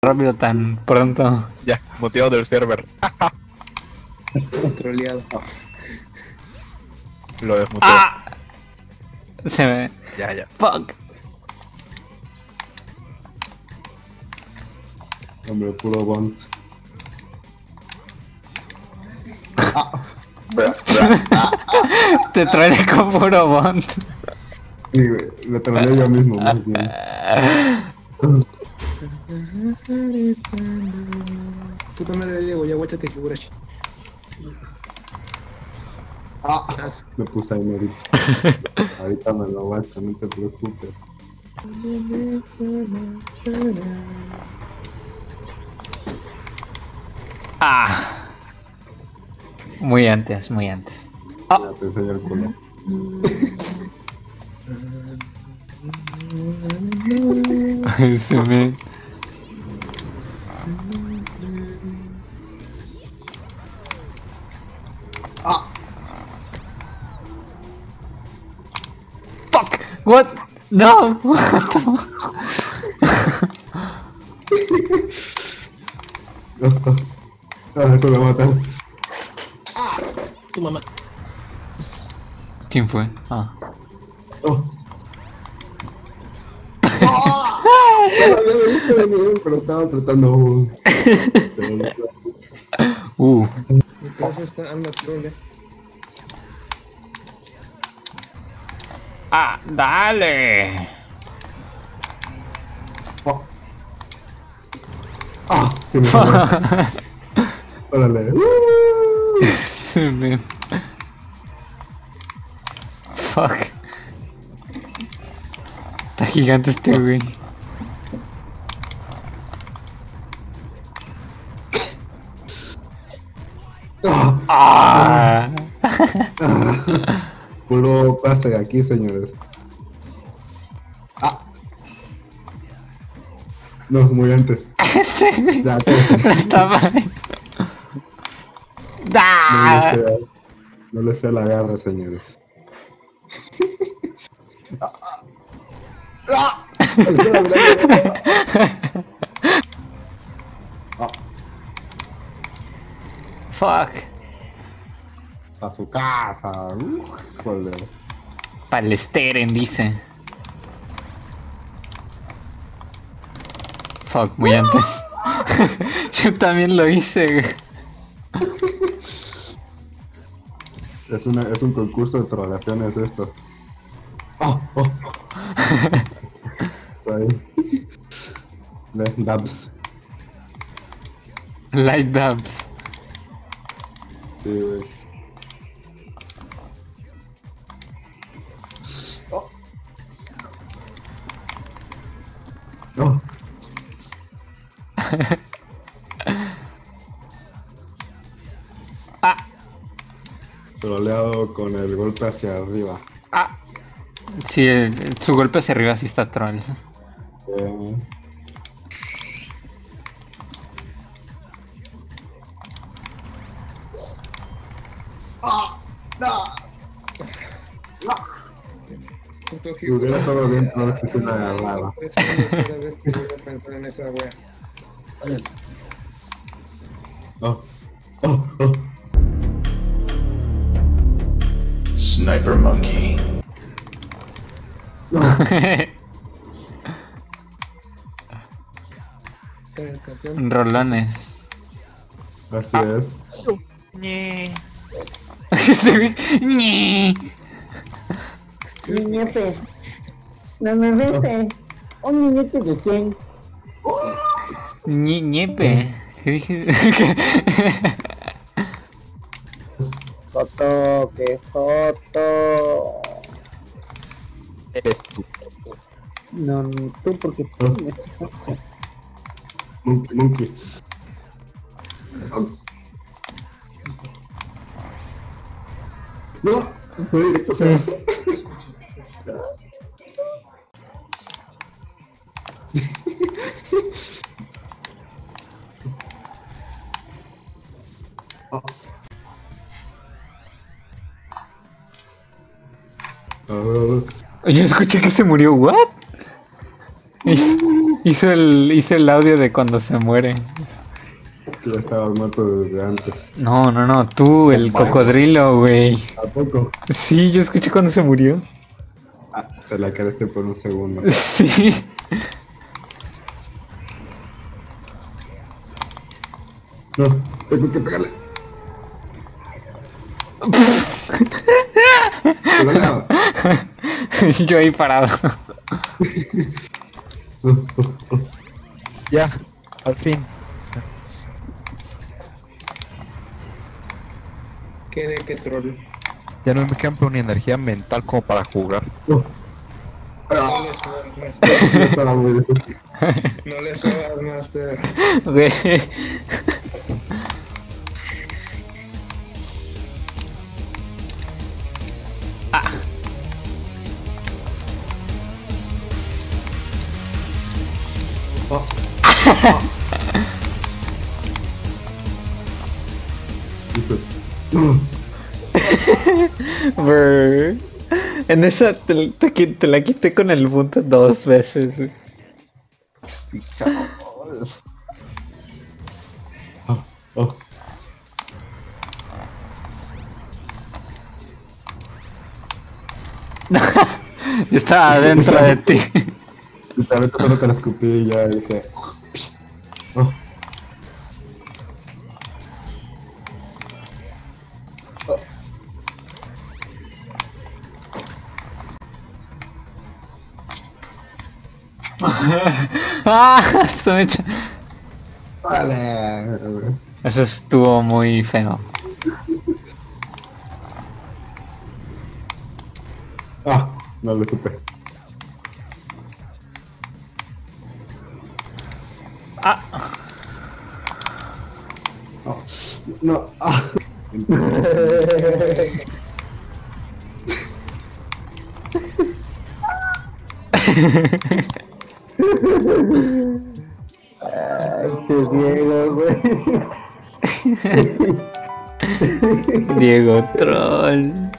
rápido tan pronto. Ya, muteado del server. Troleado. Lo desmuteé. ¡Ah! Se ve. Ya, ya. Fuck. Hombre, puro bond. Te trae con puro bond. Sí, lo troleé yo mismo. Puta madre, Diego, ya guáchate, Higurashi. Ah, Ah, me puse ahí, Merito. Ahorita me lo aguanto, no te preocupes. Ah. Muy antes, muy antes. Ya te enseño el culo. Se me. No! What the fuck? Ahora eso me matan. tu mamá. ¿Quién fue? Ah. Oh. Lo pero estaba apretando. Uh. Mi Ah, dale. Oh. Ah, se me. Órale. Se me. Fuck. Está gigante este güey. Ah, Ah. puro pase aquí, señores. Ah. No, muy antes. Sé, no le sé la garra, señores. Ah. Ah, Fuck. A su casa. Joder. Palesteren, dice. Fuck, muy antes. Yo también lo hice. Es, una, es un concurso de trollaciones esto. Oh, oh. Dabs. Light dubs. Sí, güey. Oh. Ah, Troleado con el golpe hacia arriba. ah. Sí, el- su golpe hacia arriba sí está troll. Eh, Puto si hubiera estado bien, no es que se la agarraba. No pensar en esa wea. Oh. Oh, oh. Sniper Monkey. Canción. Rolones. Así es. Ese güey. Ñe. Niñete. No me vete. ¿Un niñete de quién? Ñe- ñepe. ¿Qué dije? Foto, qué foto. Eres tú. No, ni tú porque Oh. tú me Monkey, monkey. No, fue directo abajo. Ah, Yo escuché que se murió. ¿What? ¿Y, Hizo el, hizo el audio de cuando se muere. Ya estabas muerto desde antes. No, no, no, tú, el cocodrilo, güey. ¿A poco? Sí, yo escuché cuando se murió. Ah, te la quedaste por un segundo. Sí. No, tengo que pegarle. Yo ahí parado. Ya, al fin. ¿Qué de qué troll? Ya no me queda ni energía mental como para jugar. No le subas difícil. No le subas más. Brr. En esa te, te te la quité con el punto dos veces. güey. Oh, oh. Yo estaba adentro de ti. Y también cuando te la escupí y ya dije. Oh. ¡Ah! Se me echa- Vale. Eso estuvo muy feo. Ah, no lo supe. Ah. Oh, no, ah. Ay, qué Diego, güey. Diego Troll.